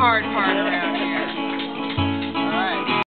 hard part around